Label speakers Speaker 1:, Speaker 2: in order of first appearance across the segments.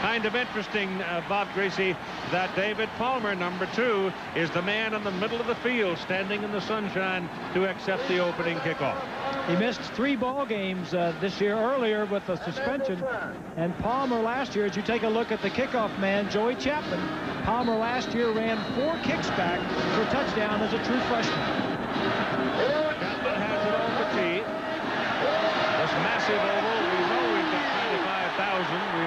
Speaker 1: kind of interesting, uh, Bob Griese, that David Palmer, number two, is the man in the middle of the field standing in the sunshine to accept the opening kickoff.
Speaker 2: He missed three ball games uh, this year earlier with a suspension. And Palmer last year, as you take a look at the kickoff man, Joey Chapman, Palmer last year ran four kicks back for touchdown as a true freshman.
Speaker 1: Chapman has it on the tee. This massive oval, we know we've got 25,000. We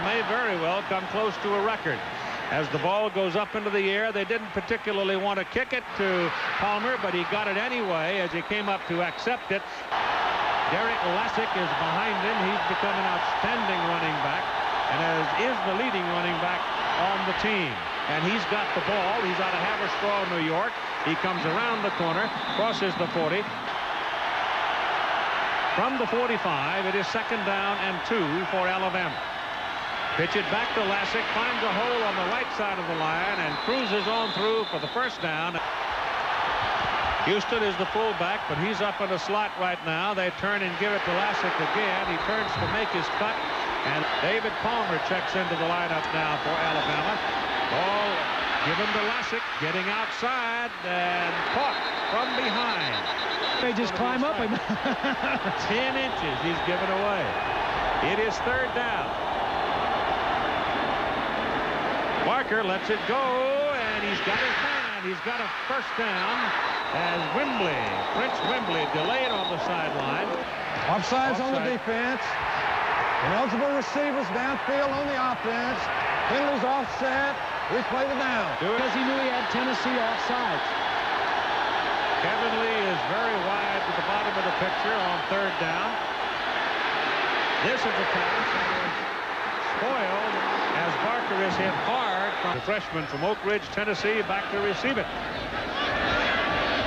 Speaker 1: very come close to a record. As the ball goes up into the air, they didn't particularly want to kick it to Palmer, but he got it anyway as he came up to accept it. Derrick Lassic is behind him. He's become an outstanding running back and as is the leading running back on the team. And he's got the ball. He's out of Haverstraw, New York. He comes around the corner, crosses the 40. From the 45, it is second down and two for Alabama. Pitch it back to Lassic, finds a hole on the right side of the line and cruises on through for the first down. Houston is the fullback, but he's up in the slot right now. They turn and give it to Lassic again. He turns to make his cut, and David Palmer checks into the lineup now for Alabama. Ball given to Lassic, getting outside and caught from behind.
Speaker 2: They just climb up him.
Speaker 1: 10 inches he's given away. It is third down. Barker lets it go, and he's got his man. He's got a first down as Wimbley, Prince Wimbley, delayed on the sideline.
Speaker 3: Offsides on the defense. Ineligible receivers downfield on the offense. Penalties offset. We Replay the down.
Speaker 2: Because he knew he had Tennessee offsides.
Speaker 1: Kevin Lee is very wide to the bottom of the picture on third down. This is a pass spoiled as Barker is hit hard from the freshman from Oak Ridge, Tennessee, back to receive it.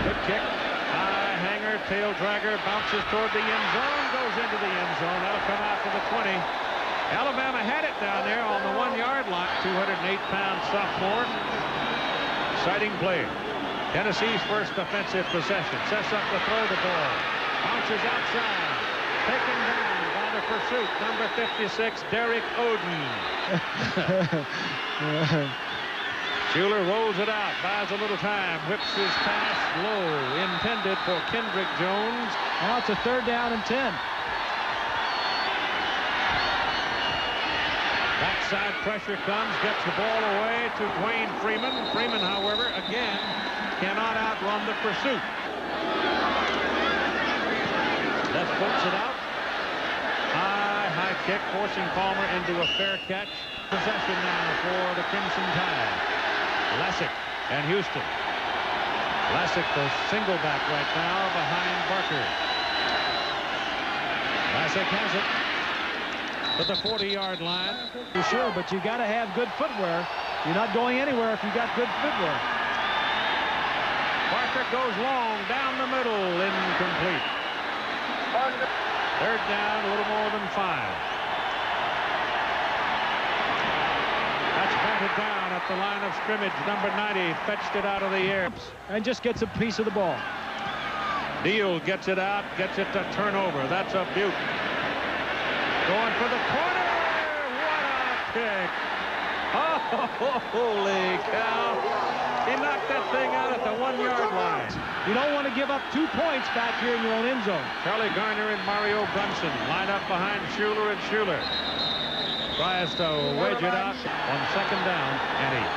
Speaker 1: Good kick. High hanger, tail dragger, bounces toward the end zone, goes into the end zone. That'll come out to the 20. Alabama had it down there on the one-yard line. 208-pound sophomore. Exciting play. Tennessee's first offensive possession. Sets up to throw the ball. Bounces outside. Taken down the pursuit. Number 56, Derrick Oden. Shuler rolls it out, buys a little time, whips his pass low, intended for Kendrick Jones.
Speaker 2: Now it's a third down and 10.
Speaker 1: Backside pressure comes, gets the ball away to Dwayne Freeman. Freeman, however, again, cannot outrun the pursuit. Left puts it out. Kick, forcing Palmer into a fair catch. Possession now for the Crimson Tide. Lassic and Houston. Lassic the single back right now behind Barker. Lassic has it to the 40-yard line.
Speaker 2: For sure, but you got to have good footwear. You're not going anywhere if you got good footwear.
Speaker 1: Barker goes long down the middle, incomplete. Third down, a little more than five. Batted down at the line of scrimmage. Number 90 fetched it out of the air.
Speaker 2: And just gets a piece of the ball.
Speaker 1: Neal gets it out, gets it to turnover. That's a beaut. Going for the corner. What a kick. Oh, holy cow. He knocked that thing out at the one-yard line.
Speaker 2: You don't want to give up two points back here in your own end zone.
Speaker 1: Charlie Garner and Mario Brunson line up behind Shuler and Shuler. Tries to wedge it out on second down and eight.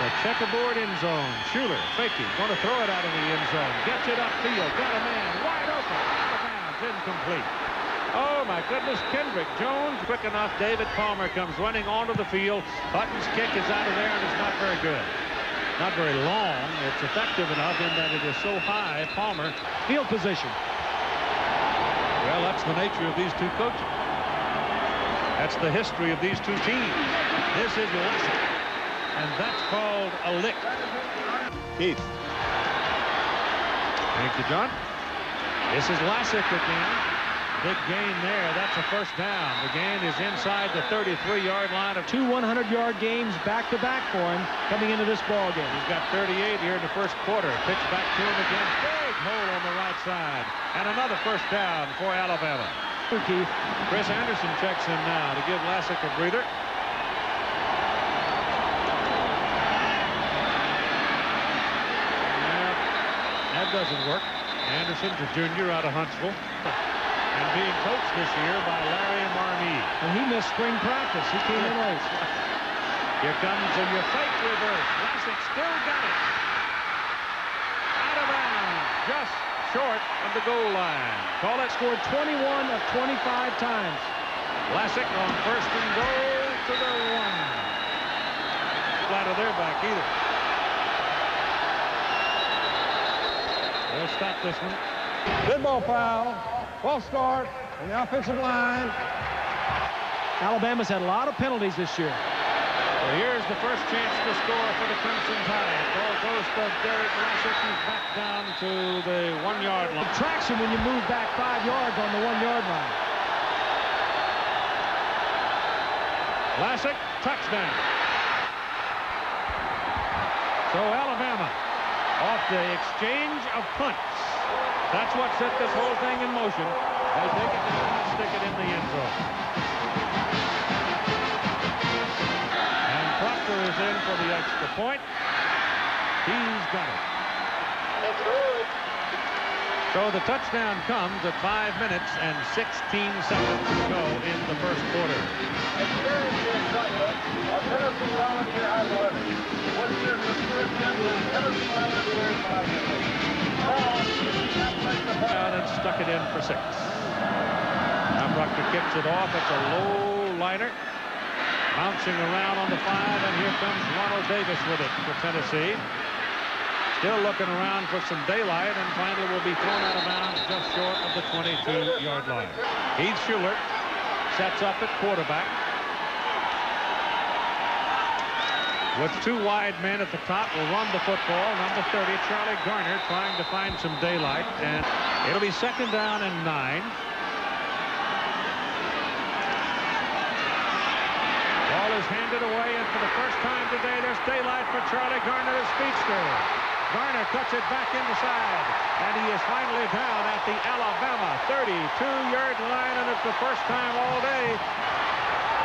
Speaker 1: The checkerboard end zone. Shuler faking, going to throw it out of the end zone. Gets it upfield, got a man wide open, out of bounds, incomplete. Oh my goodness, Kendrick Jones quick enough. David Palmer comes running onto the field. Hutton's kick is out of there and it's not very good. Not very long. It's effective enough in that it is so high. Palmer.
Speaker 2: Field position.
Speaker 1: That's the nature of these two coaches. That's the history of these two teams. This is Lassic. And that's called a lick. Keith. Thank you, John. This is Lassic again. Big gain there. That's a first down. The gain is inside the 33-yard line of
Speaker 2: two 100-yard games back-to-back -back for him coming into this ball game.
Speaker 1: He's got 38 here in the first quarter. Pitch back to him again. Big hole on the right side. And another first down for Alabama.
Speaker 2: Keith.
Speaker 1: Chris Anderson checks in now to give Lassic a breather. that doesn't work. Anderson's a junior out of Huntsville and being coached this year by Larry Marmee.
Speaker 2: And he missed spring practice. He came in late.
Speaker 1: Here comes a your fake reverse. Lassic still got it. Out of bounds. Just short of the goal line.
Speaker 2: Call it scored 21 of 25 times.
Speaker 1: Lassic on first and goal to the one. Flat of their back either. They'll stop this one.
Speaker 3: Good ball foul. False start on the offensive line.
Speaker 2: Alabama's had a lot of penalties this year.
Speaker 1: Well, here's the first chance to score for the Crimson Tide. Ball goes to Derrick Lassic. He's back down to the one-yard line.
Speaker 2: Traction when you move back five yards on the one-yard line.
Speaker 1: Lassic, touchdown. So Alabama off the exchange of punts. That's what set this whole thing in motion. They take it down and stick it in the end zone. And Proctor is in for the extra point. He's got it. So the touchdown comes at 5 minutes and 16 seconds to go in the first quarter. Down and stuck it in for six. Now Proctor kicks it off. It's a low liner. Bouncing around on the five, and here comes Ronald Davis with it for Tennessee. Still looking around for some daylight and finally will be thrown out of bounds just short of the 22-yard line. Heath Shuler sets up at quarterback. With two wide men at the top will run the football. Number 30, Charlie Garner, trying to find some daylight. And it'll be second down and nine. Ball is handed away, and for the first time today, there's daylight for Charlie Garner, the speedster. Garner cuts it back inside, and he is finally down at the Alabama 32-yard line, and it's the first time all day.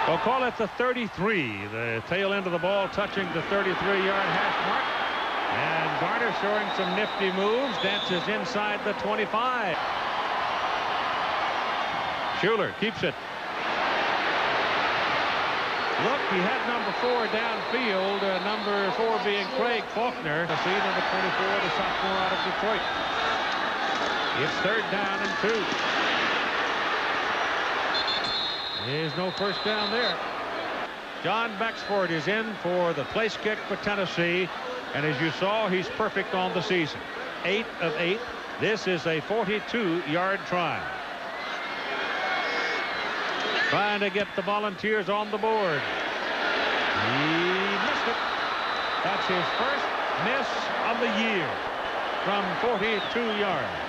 Speaker 1: We'll call it the 33. The tail end of the ball touching the 33-yard hash mark. And Garner showing some nifty moves, dances inside the 25. Shuler keeps it. Look, he had number four downfield, uh, number four being Craig Faulkner. The see number 24, the sophomore out of Detroit. It's third down and two. There's no first down there. John Becksvoort is in for the place kick for Tennessee. And as you saw, he's perfect on the season. Eight of eight. This is a 42-yard try. Trying to get the Volunteers on the board. He missed it. That's his first miss of the year from 42 yards.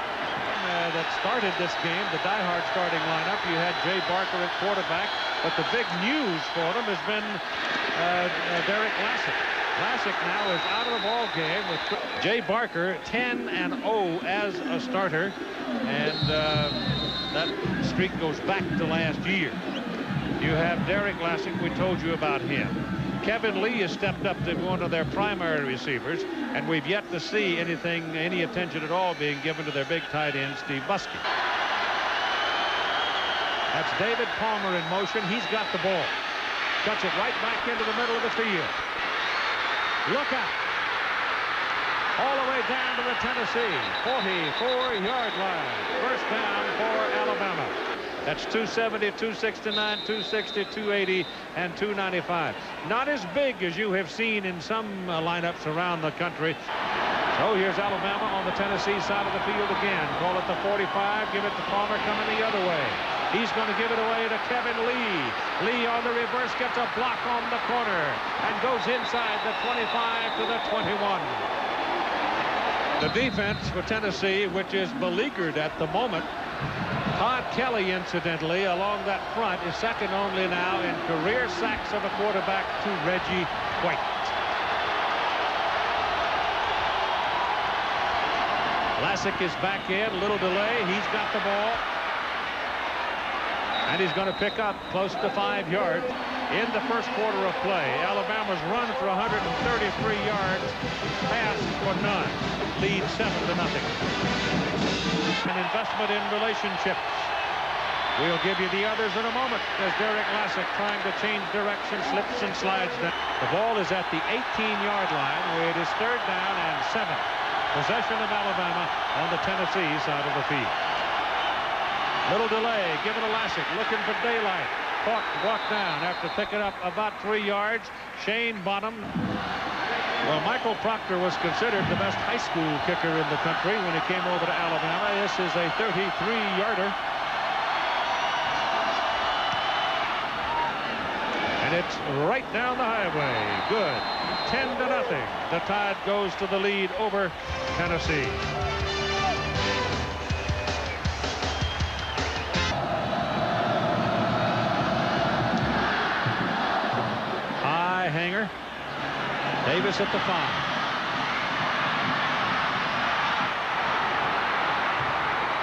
Speaker 1: Uh, that started this game, the diehard starting lineup. You had Jay Barker at quarterback, but the big news for them has been uh, uh, Derrick Lassic. Lassic now is out of the ball game with Jay Barker 10 and 0 as a starter, and uh, that streak goes back to last year. You have Derrick Lassic. We told you about him. Kevin Lee has stepped up to one of their primary receivers, and we've yet to see anything, any attention at all being given to their big tight end, Steve Busky. That's David Palmer in motion. He's got the ball. Cuts it right back into the middle of the field. Look out. All the way down to the Tennessee 44-yard line. First down for Alabama. That's 270, 269, 260, 280, and 295. Not as big as you have seen in some uh, lineups around the country. So here's Alabama on the Tennessee side of the field again. Call it the 45. Give it to Palmer coming the other way. He's going to give it away to Kevin Lee. Lee on the reverse gets a block on the corner and goes inside the 25 to the 21. The defense for Tennessee, which is beleaguered at the moment, Todd Kelly, incidentally, along that front, is second only now in career sacks of a quarterback to Reggie White. Lassic is back in, little delay. He's got the ball. And he's going to pick up close to five yards in the first quarter of play. Alabama's run for 133 yards, pass for none. Lead seven to nothing. An investment in relationships. We'll give you the others in a moment as Derrick Lassic trying to change direction, slips and slides down. The ball is at the 18-yard line where it is third down and seven. Possession of Alabama on the Tennessee side of the field. Little delay, given to Lassic, looking for daylight. Caught, brought down after picking up about three yards. Shane Bonham. Well, Michael Proctor was considered the best high school kicker in the country when he came over to Alabama. This is a 33-yarder. And it's right down the highway. Good. 10 to nothing. The Tide goes to the lead over Tennessee. Davis at the five.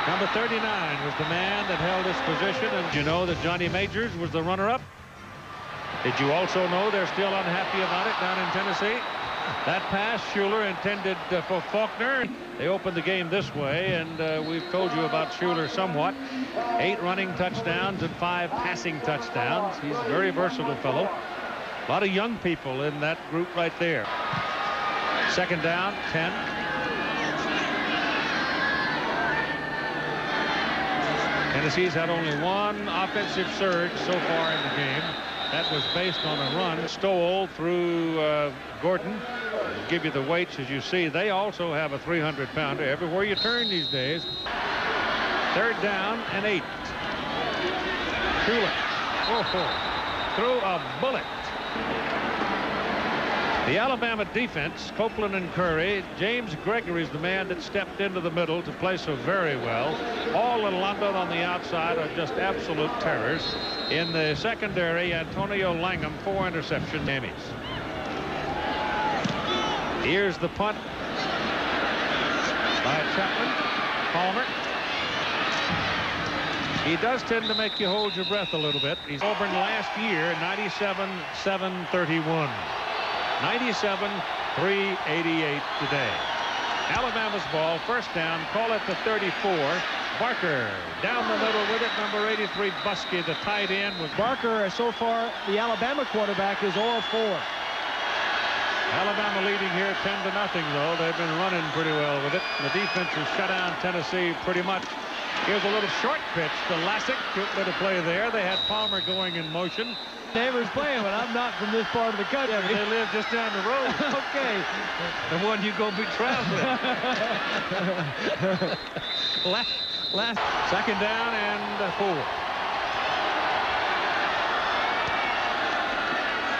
Speaker 1: Number 39 was the man that held his position. And you know that Johnny Majors was the runner-up? Did you also know they're still unhappy about it down in Tennessee? That pass Shuler intended uh, for Faulkner. They opened the game this way, and uh, we've told you about Shuler somewhat. Eight running touchdowns and five passing touchdowns. He's a very versatile fellow. A lot of young people in that group right there. Second down, 10. Tennessee's had only one offensive surge so far in the game. That was based on a run. Stoll through uh, Gordon. I'll give you the weights as you see. They also have a 300 pounder everywhere you turn these days. Third down and eight. Shula. Oh, through a bullet. The Alabama defense, Copeland and Curry, James Gregory is the man that stepped into the middle to play so very well. Hall and London on the outside are just absolute terrors. In the secondary, Antonio Langham, four interception Emmys. Here's the punt by Chapman. Palmer. He does tend to make you hold your breath a little bit. He's Auburn last year, 97-7-31. 97 388 today. Alabama's ball, first down, call it the 34. Barker down the middle with it, number 83, Busky, the tight end. With
Speaker 2: Barker, uh, so far, the Alabama quarterback is all four.
Speaker 1: Alabama leading here 10 to nothing, though. They've been running pretty well with it. The defense has shut down Tennessee pretty much. Here's a little short pitch to Lassic. Bit of play there. They had Palmer going in motion.
Speaker 2: Neighbors playing, but I'm not from this part of the country.
Speaker 1: Yeah, they live just down the road.
Speaker 2: okay.
Speaker 1: The one you go be traveling. last, last, second down and four.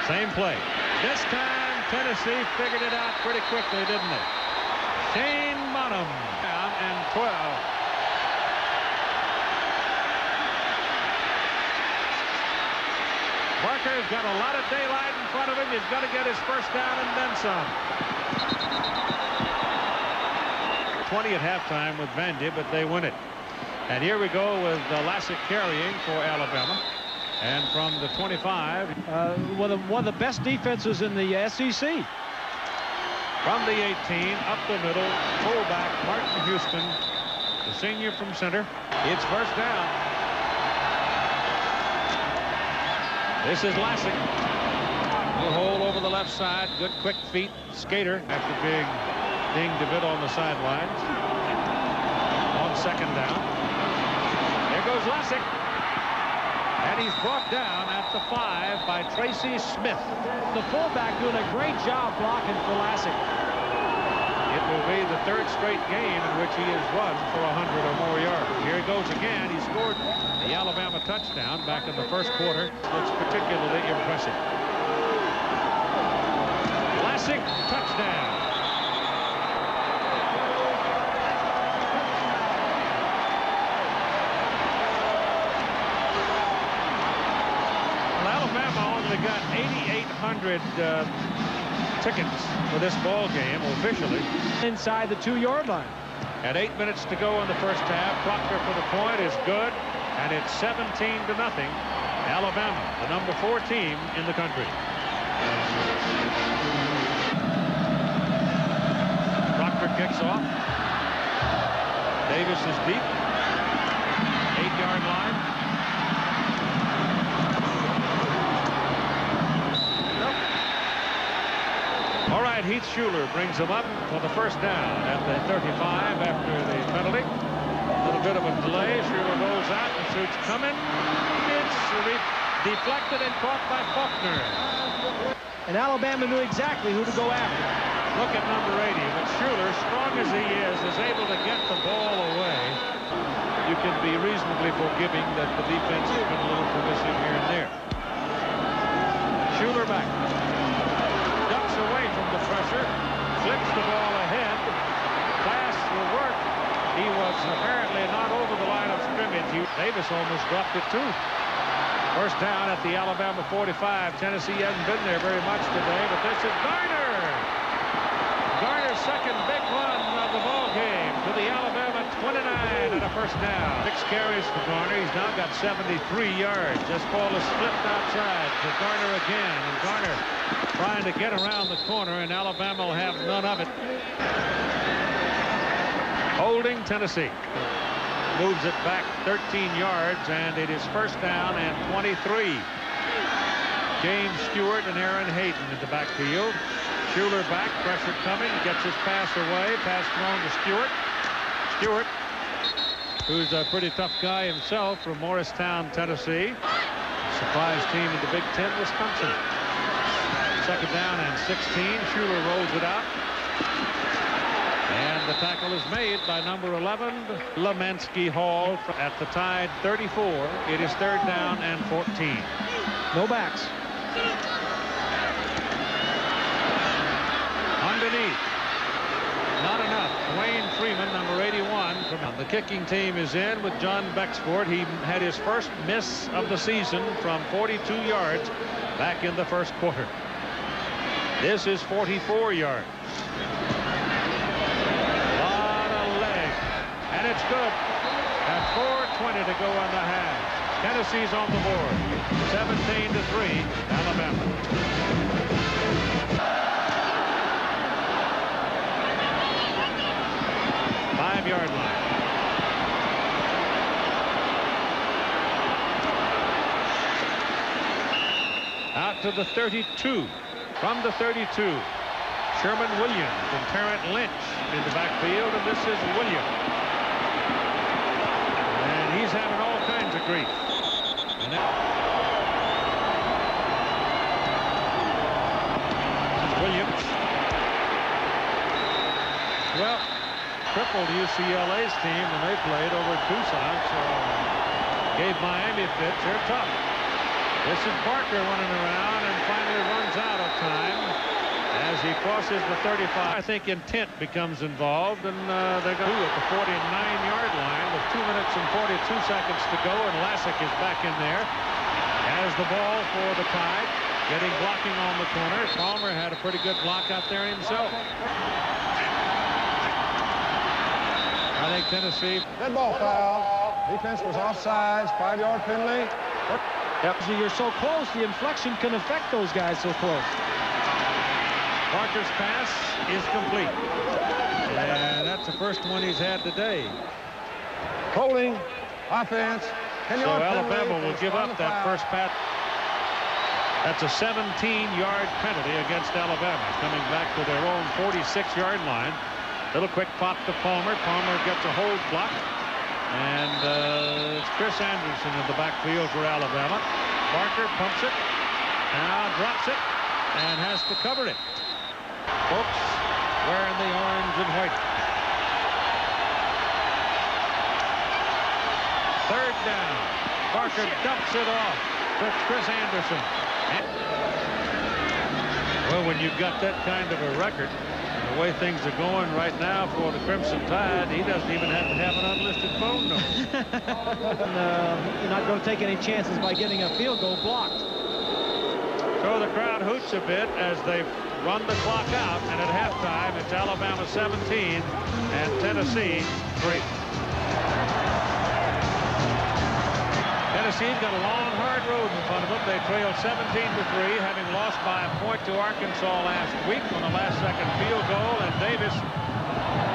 Speaker 1: Same play. This time, Tennessee figured it out pretty quickly, didn't they? Shane Bonham down and 12. Barker's got a lot of daylight in front of him. He's got to get his first down and then some. 20 at halftime with Vandy, but they win it. And here we go with uh, Lassic carrying for Alabama. And from the 25.
Speaker 2: Uh, one, of, one of the best defenses in the SEC.
Speaker 1: From the 18, up the middle, fullback Martin Houston, the senior from center. It's first down. This is Lassic. Little hole over the left side. Good quick feet. Skater after being dinged a bit on the sidelines. On second down. There goes Lassic. And he's brought down at the five by Tracy Smith.
Speaker 2: The fullback doing a great job blocking for
Speaker 1: Lassic. Will be the third straight game in which he has run for 100 or more yards. Here he goes again. He scored the Alabama touchdown back in the first quarter. Looks particularly impressive. Classic touchdown. Well, Alabama only got 8,800 uh, tickets for this ball game officially.
Speaker 2: Inside the two-yard line.
Speaker 1: At eight minutes to go in the first half, Proctor for the point is good. and it's 17 to nothing. Alabama, the number four team in the country. Proctor kicks off. Davis is deep. Eight-yard line. All right, Heath Shuler brings him up for the first down at the 35 after the penalty. A little bit of a delay. Shuler rolls out. and shoots coming. It's deflected and caught by Faulkner.
Speaker 2: And Alabama knew exactly who to go after.
Speaker 1: Look at number 80. But Shuler, strong as he is, is able to get the ball away. You can be reasonably forgiving that the defense has been a little permissive here and there. Shuler back. The pressure. Flips the ball ahead. Pass will work. He was apparently not over the line of scrimmage. He, Davis almost dropped it too. First down at the Alabama 45. Tennessee hasn't been there very much today, but this is Garner. Garner's second big run of the ball game to the Alabama 29 and a first down. Six carries for Garner. He's now got 73 yards. Just ball is flipped outside to Garner again. And Garner trying to get around the corner, and Alabama will have none of it. Holding Tennessee moves it back 13 yards, and it is first down and 23. James Stewart and Aaron Hayden in the backfield. Shuler back, pressure coming, gets his pass away, pass thrown to Stewart. Stewart, who's a pretty tough guy himself from Morristown, Tennessee. Surprise team in the Big Ten, Wisconsin. Second down and 16. Shuler rolls it out. And the tackle is made by number 11, Lemanski Hall at the Tide 34. It is third down and 14.
Speaker 2: No backs.
Speaker 1: Underneath. Not enough. Wayne Freeman, number 81. From the kicking team is in with John Becksvoort. He had his first miss of the season from 42 yards back in the first quarter. This is 44 yards. Lot of leg, and it's good. At 4.20 to go on the half. Tennessee's on the board. 17 to 3, Alabama. Five-yard line. Out to the 32. From the 32. Sherman Williams and Tarrant Lynch in the backfield, and this is Williams And he's having all kinds of grief. And this is Williams. Well, crippled UCLA's team when they played over Tucson, so gave Miami fits. They're tough. This is Barker running around and finally runs out of time as he crosses the 35. I think intent becomes involved, and uh, they're going to at the 49-yard line with 2 minutes and 42 seconds to go, and Lassic is back in there. Has the ball for the Tide, getting blocking on the corner. Palmer had a pretty good block out there himself. I think Tennessee.
Speaker 3: Dead ball foul. Defense was offsides. Five-yard penalty.
Speaker 2: Yep. So you're so close, the inflection can affect those guys so close.
Speaker 1: Parker's pass is complete. And that's the first one he's had today.
Speaker 3: Holding offense.
Speaker 1: So Alabama will give up that first pass. That's a 17-yard penalty against Alabama. Coming back to their own 46-yard line. Little quick pop to Palmer. Palmer gets a hold block. And uh, it's Chris Anderson in the backfield for Alabama. Barker pumps it. Now drops it. And has to cover it. Folks wearing the orange and white. Third down. Barker dumps it off to Chris Anderson. Well, when you've got that kind of a record, the way things are going right now for the Crimson Tide, he doesn't even have to have an unlisted phone number.
Speaker 2: and, uh, you're not going to take any chances by getting a field goal blocked.
Speaker 1: So the crowd hoots a bit as they run the clock out, and at halftime, it's Alabama 17 and Tennessee 3. Tennessee's got a long, hard road in front of them. They trailed 17 to 3, having lost by a point to Arkansas last week on the last-second field goal. And Davis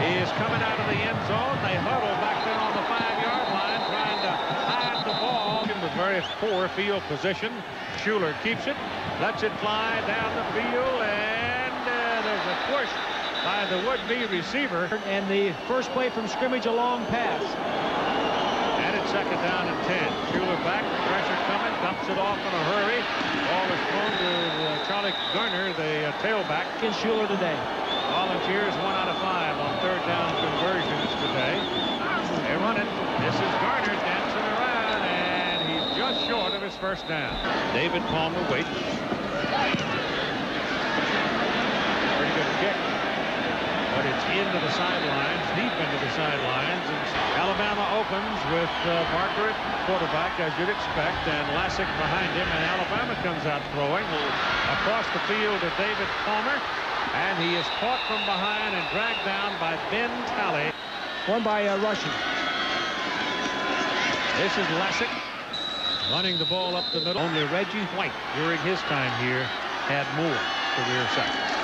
Speaker 1: is coming out of the end zone. They huddle back then on the five-yard line, trying to hide the ball in the very poor field position. Shuler keeps it, lets it fly down the field, and uh, there's a push by the would-be receiver.
Speaker 2: And the first play from scrimmage, a long pass
Speaker 1: second down and 10. Shuler back, pressure coming, dumps it off in a hurry. Ball is thrown to uh, Charlie Garner, the uh, tailback.
Speaker 2: In Shuler today.
Speaker 1: Volunteers one out of five on third down conversions today. They run it. This is Garner dancing around, and he's just short of his first down. David Palmer waits. Pretty good kick. But it's into the sidelines, deep into the sidelines. And Alabama opens with uh, quarterback, as you'd expect, and Lassic behind him, and Alabama comes out throwing across the field to David Palmer, and he is caught from behind and dragged down by Ben Talley.
Speaker 2: One by uh, Rushing.
Speaker 1: This is Lassic running the ball up the middle. Only Reggie White during his time here had more career sacks.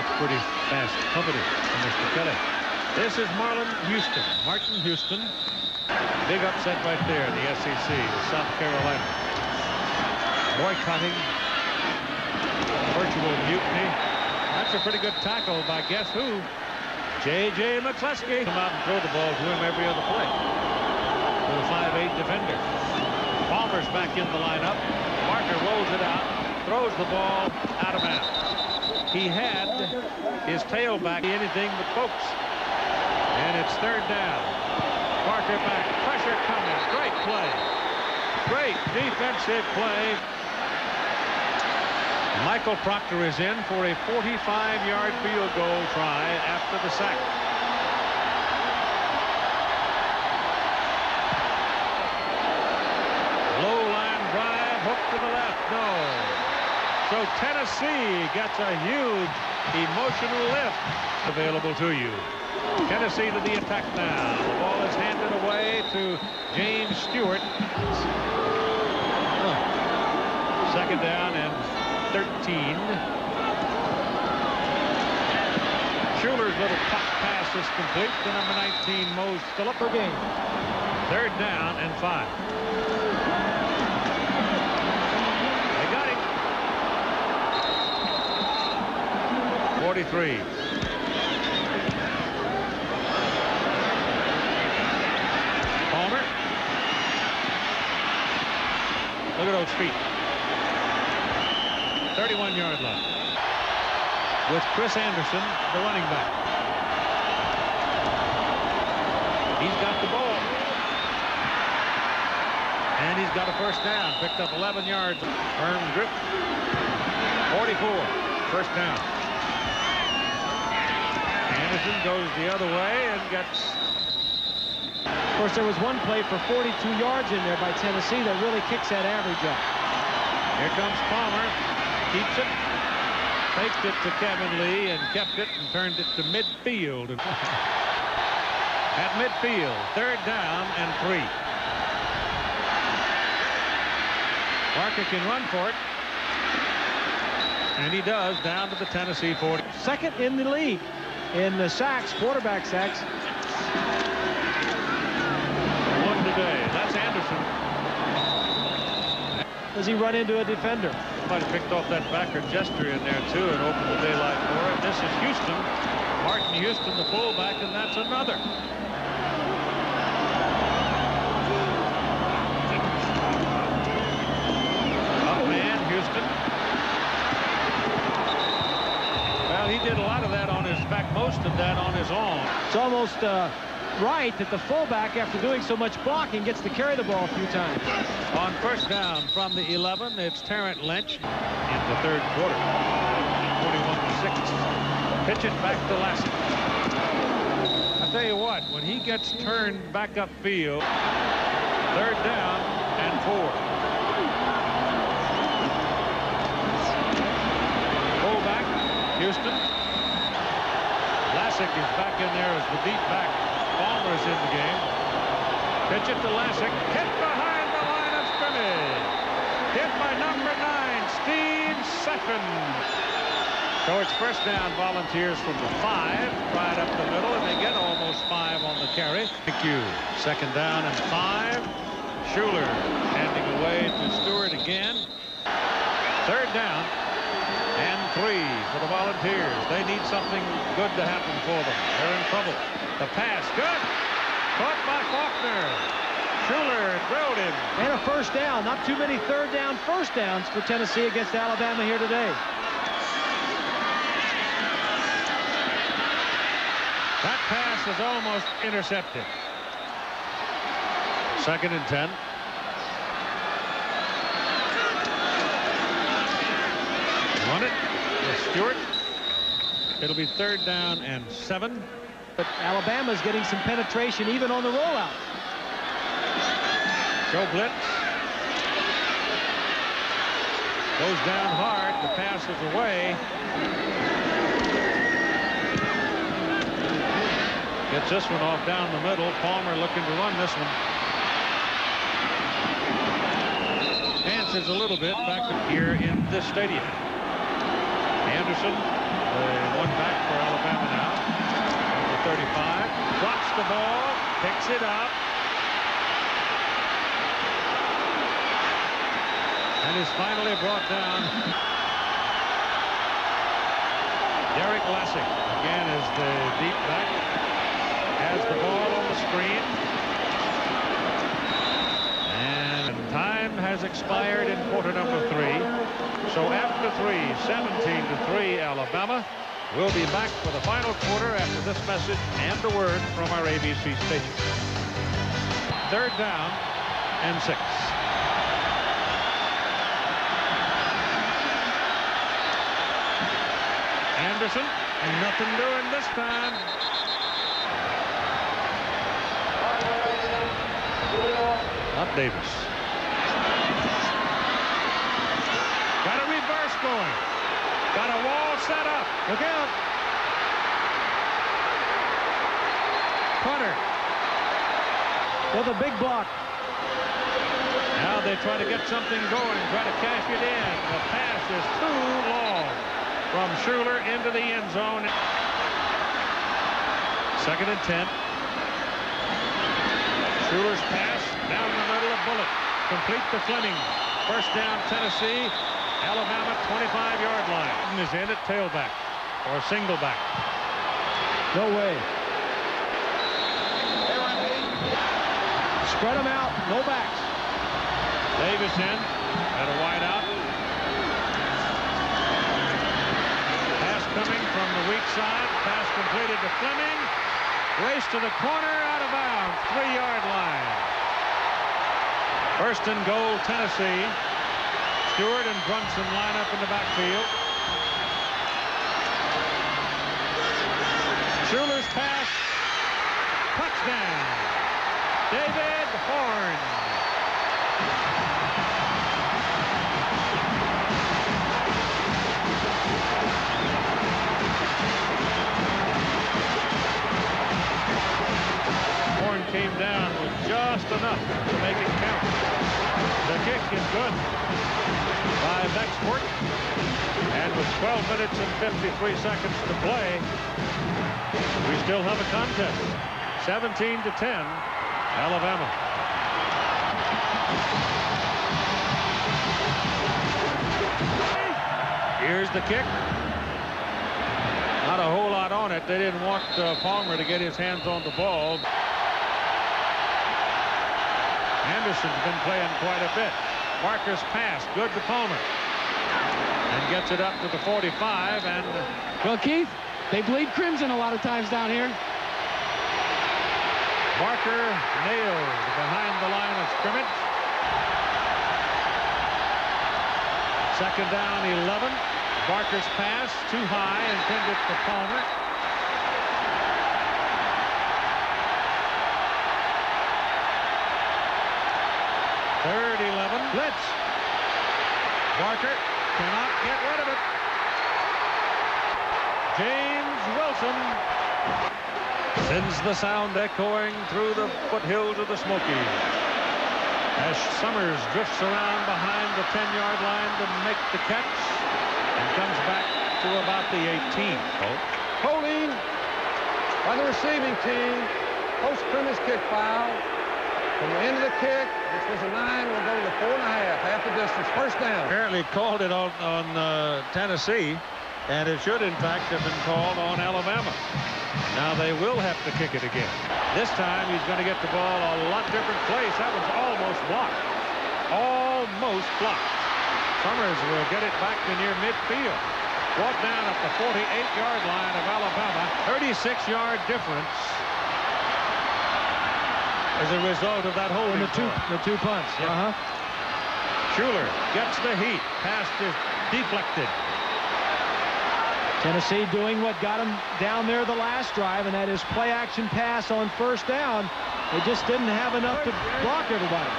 Speaker 1: Pretty fast company from Mr. Kelly. This is Marlon Houston. Martin Houston. Big upset right there in the SEC, South Carolina. Boycotting. Virtual mutiny. That's a pretty good tackle by guess who? J.J. McCleskey. Come out and throw the ball to him every other play. To the 5'8 defender. Palmer's back in the lineup. Barker rolls it out. Throws the ball out of bounds he had his tailback anything but folks. And it's third down. Parker back. Pressure coming. Great play. Great defensive play. Michael Proctor is in for a 45-yard field goal try after the sack. Low line drive, hook to the left. No. So Tennessee gets a huge emotional lift available to you. Tennessee to the attack now. The ball is handed away to James Stewart. Second down and 13. Shuler's little pop pass is complete to number 19, Mose Phillip. Third down and five. 43. Palmer. Look at those feet. 31-yard line. With Chris Anderson, the running back. He's got the ball. And he's got a first down. Picked up 11 yards. Firm grip. 44. First down. Goes the other way and gets...
Speaker 2: Of course, there was one play for 42 yards in there by Tennessee that really kicks that average up.
Speaker 1: Here comes Palmer. Keeps it. Faked it to Kevin Lee and kept it and turned it to midfield. At midfield, third down and three. Barker can run for it. And he does down to the Tennessee 40.
Speaker 2: Second in the league in the sacks, quarterback sacks.
Speaker 1: One today. That's Anderson.
Speaker 2: Does he run into a defender?
Speaker 1: Might have picked off that backer gesture in there, too, and opened the daylight for it. This is Houston. Martin Houston, the fullback, and that's another. Up man, Houston. Well, he did a lot of that on his back, most of that on his own.
Speaker 2: It's almost uh, right that the fullback, after doing so much blocking, gets to carry the ball a few times.
Speaker 1: On first down from the 11, it's Tarrant Lynch in the third quarter. 41-6. Pitch it back to Lassic. I tell you what, when he gets turned back upfield, third down and four. Houston. Is back in there as the deep back Palmer's in the game. Pitch it to Vlasic. Hit behind the line of scrimmage. Hit by number nine, Steve Sutton. So it's first down volunteers from the five, right up the middle, and they get almost five on the carry. Thank you. Second down and five. Shuler handing away to Stewart again. Third down three for the Volunteers. They need something good to happen for them. They're in trouble. The pass, good. Caught by Faulkner. Shuler drilled him.
Speaker 2: And a first down. Not too many third down first downs for Tennessee against Alabama here today.
Speaker 1: That pass is almost intercepted. Second and 10. Run it with Stewart. It'll be third down and seven.
Speaker 2: But Alabama's getting some penetration even on the rollout.
Speaker 1: Joe blitz. Goes down hard. The pass is away. Gets this one off down the middle. Palmer looking to run this one. Answers a little bit back here in this stadium. Anderson, the one back for Alabama now. Number 35. Drops the ball. Picks it up. And is finally brought down. Derrick Lassic again is the deep back. Has the ball on the screen. And time has expired in quarter number three. So after three, 17 to 3, Alabama. We'll be back for the final quarter after this message and a word from our ABC station. Third down and six. Anderson, and nothing doing this time. Not Davis. Got a reverse going. Got a wall set up. Look out. Punter.
Speaker 2: Well, the big block.
Speaker 1: Now they try to get something going, try to cash it in. The pass is too long from Shuler into the end zone. Second and 10. Shuler's pass down the middle of Bullet. Complete to Fleming. First down Tennessee. Alabama 25-yard line. Is in at tailback or a single back.
Speaker 2: No way. Spread them out. No backs.
Speaker 1: Davis in at a wide out. Pass coming from the weak side. Pass completed to Fleming. Race to the corner, out of bounds. Three-yard line. First and goal, Tennessee. Stewart and Brunson line up in the backfield. Enough to make it count. The kick is good by Becksvoort. And with 12 minutes and 53 seconds to play, we still have a contest. 17 to 10, Alabama. Here's the kick. Not a whole lot on it. They didn't want uh, Palmer to get his hands on the ball. Anderson's been playing quite a bit. Barker's pass, good to Palmer. And gets it up to the 45 and
Speaker 4: Well, Keith, they bleed crimson a lot of times down here.
Speaker 1: Barker nailed behind the line of scrimmage. Second down, 11. Barker's pass too high, intended for Palmer. Third 11. Barker cannot get rid of it. James Wilson sends the sound echoing through the foothills of the Smokies. As Summers drifts around behind the 10-yard line to make the catch. and comes back to about the 18. Colt.
Speaker 3: Holding by the receiving team. Post-premise kick foul. From the end of the kick, which was a nine, we'll go to the four and a half, half the distance. First down.
Speaker 1: Apparently called it on, on uh, Tennessee, and it should, in fact, have been called on Alabama. Now they will have to kick it again. This time he's going to get the ball a lot different place. That was almost blocked. Almost blocked. Summers will get it back to near midfield. Brought down at the 48-yard line of Alabama. 36-yard difference as a result of that holding.
Speaker 2: the two, the two punts.
Speaker 1: Yep.
Speaker 2: Uh-huh.
Speaker 1: Shuler gets the heat. Pass is deflected.
Speaker 2: Tennessee doing what got them down there the last drive, and that is play action pass on first down. They just didn't have enough to block everybody.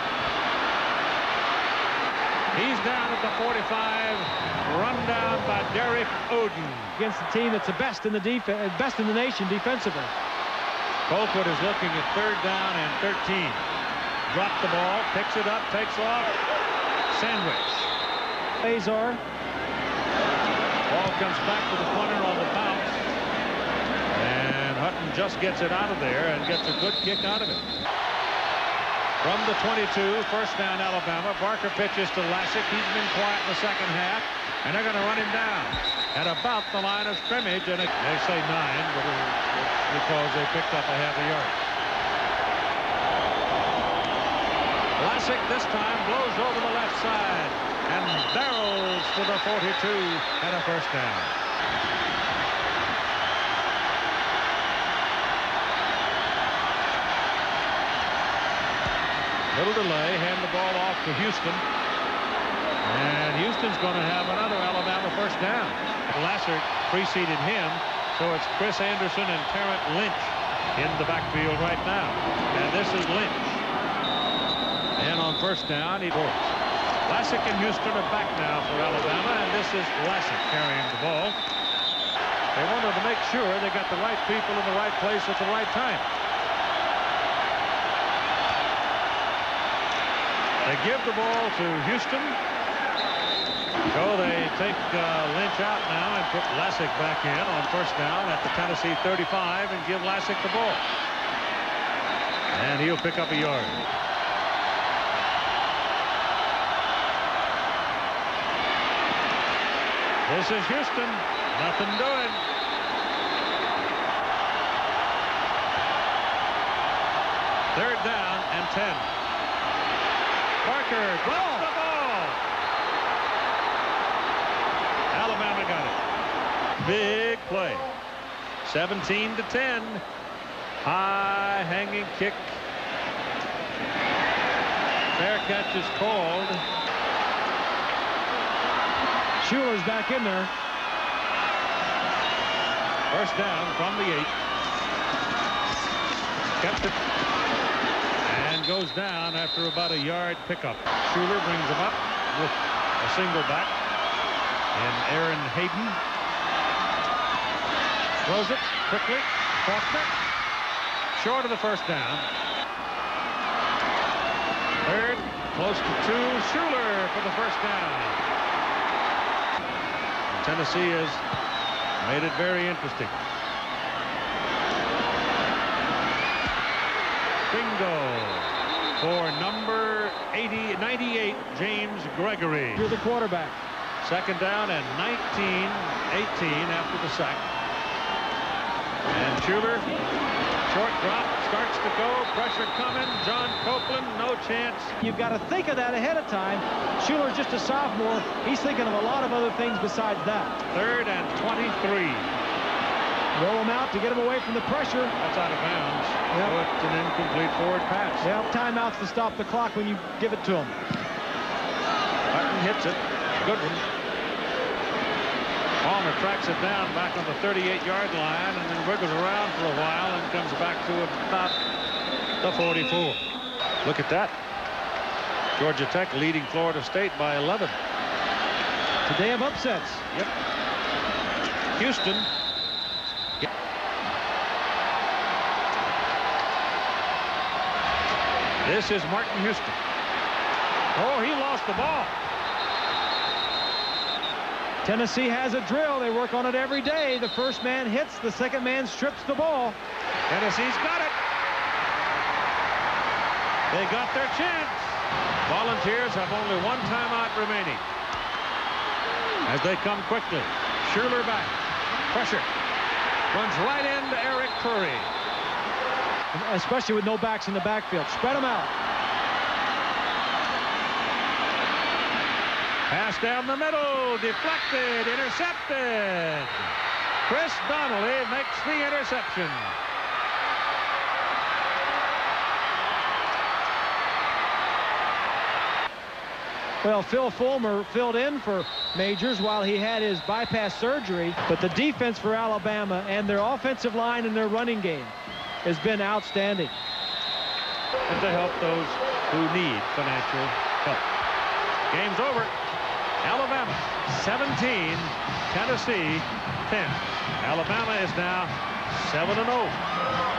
Speaker 1: He's down at the 45, run down by Derrick Oden.
Speaker 2: Against the team that's the best in the defense, best in the nation defensively.
Speaker 1: Colquitt is looking at third down and 13. Dropped the ball, picks it up, takes off. Sandwich.
Speaker 2: Azar.
Speaker 1: Ball comes back to the punter on the bounce. And Hutton just gets it out of there and gets a good kick out of it. From the 22, first down Alabama. Barker pitches to Lassic. He's been quiet in the second half. And they're going to run him down at about the line of scrimmage. And they say nine, but because they picked up a half a yard. Lassic this time blows over the left side and barrels to the 42 and a first down. Little delay, hand the ball off to Houston. And Houston's going to have another Alabama first down. Lasser preceded him, so it's Chris Anderson and Tarrant Lynch in the backfield right now. And this is Lynch. And on first down, he works. Lassic and Houston are back now for Alabama, and this is Lassic carrying the ball. They wanted to make sure they got the right people in the right place at the right time. They give the ball to Houston. So they take uh, Lynch out now and put Lassic back in on first down at the Tennessee 35 and give Lassic the ball. And he'll pick up a yard. This is Houston. Nothing doing. Third down and 10. Parker ball. Alabama got it. Big play. 17 to 10. High hanging kick. Fair catch is called.
Speaker 2: Shuler's back in there.
Speaker 1: First down from the eight. Kept it. And goes down after about a yard pickup. Shuler brings him up with a single back. And Aaron Hayden throws it quickly. Faulkner. Short of the first down. Third, close to two. Shuler for the first down. Tennessee has made it very interesting. Bingo for number 80, 98, James Gregory.
Speaker 2: You're the quarterback.
Speaker 1: Second down and 19, 18 after the sack. And Shuler, short drop, starts to go, pressure coming. John Copeland, no chance.
Speaker 2: You've got to think of that ahead of time. Shuler's just a sophomore. He's thinking of a lot of other things besides that.
Speaker 1: Third and 23.
Speaker 2: Roll him out to get him away from the pressure.
Speaker 1: That's out of bounds.
Speaker 2: Yep.
Speaker 1: So it's an incomplete forward pass.
Speaker 2: Well, timeouts to stop the clock when you give it to him.
Speaker 1: Hutton hits it. Good one. Palmer tracks it down back on the 38-yard line and then wiggles around for a while and comes back to about the 44. Look at that. Georgia Tech leading Florida State by 11.
Speaker 2: Today of upsets.
Speaker 1: Yep. Houston. This is Martin Houston. Oh, he lost the ball.
Speaker 2: Tennessee has a drill. They work on it every day. The first man hits, the second man strips the ball.
Speaker 1: Tennessee's got it. They got their chance. Volunteers have only one timeout remaining. As they come quickly. Shuler back. Pressure. Runs right into Eric Curry.
Speaker 2: Especially with no backs in the backfield. Spread them out.
Speaker 1: Pass down the middle, deflected, intercepted. Chris Donnelly makes the interception.
Speaker 2: Well, Phil Fulmer filled in for Majors while he had his bypass surgery, but the defense for Alabama and their offensive line and their running game has been outstanding.
Speaker 1: And to help those who need financial help. Game's over. Alabama 17, Tennessee 10. Alabama is now 7 and 0.